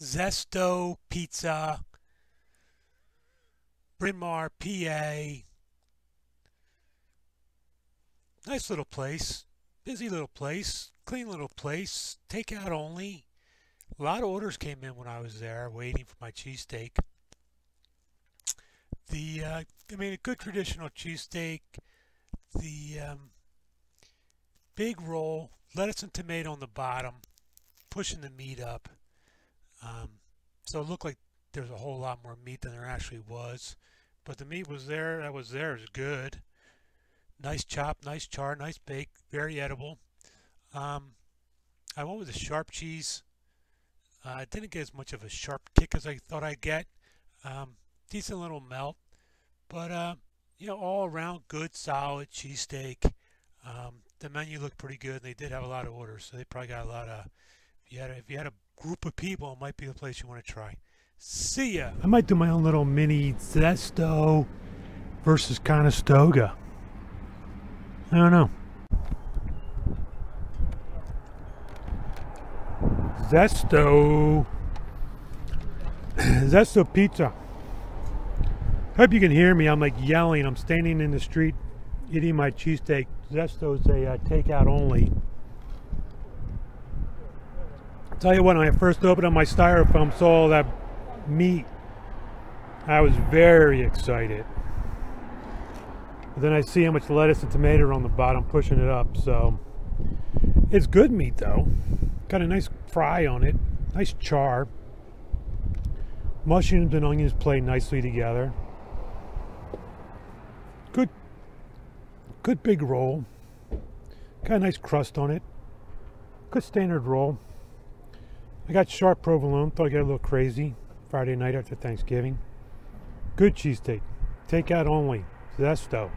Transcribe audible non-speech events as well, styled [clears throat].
Zesto Pizza, Bryn Mawr, PA. Nice little place, busy little place, clean little place, takeout only. A lot of orders came in when I was there waiting for my cheesesteak. The, uh, I mean, a good traditional cheesesteak, the um, big roll, lettuce and tomato on the bottom, pushing the meat up. Um, so it looked like there's a whole lot more meat than there actually was. But the meat was there, that was there, is good. Nice chop, nice char, nice bake, very edible. Um, I went with the sharp cheese. Uh, I didn't get as much of a sharp kick as I thought I'd get. Um, decent little melt, but uh, you know, all around good, solid cheesesteak. Um, the menu looked pretty good. They did have a lot of orders, so they probably got a lot of. If you had a, if you had a group of people, might be the place you want to try. See ya. I might do my own little mini Zesto versus Conestoga. I don't know. Zesto. [clears throat] Zesto Pizza. Hope you can hear me. I'm like yelling. I'm standing in the street eating my cheesesteak. Zesto's a uh, takeout only. Tell you what, when I first opened up my styrofoam, saw all that meat, I was very excited. But then I see how much lettuce and tomato on the bottom, pushing it up. So it's good meat though. Got a nice fry on it, nice char. Mushrooms and onions play nicely together. Good, good big roll. Got a nice crust on it. Good standard roll. I got sharp provolone. Thought I got a little crazy Friday night after Thanksgiving. Good cheesesteak. Takeout only. Zesto.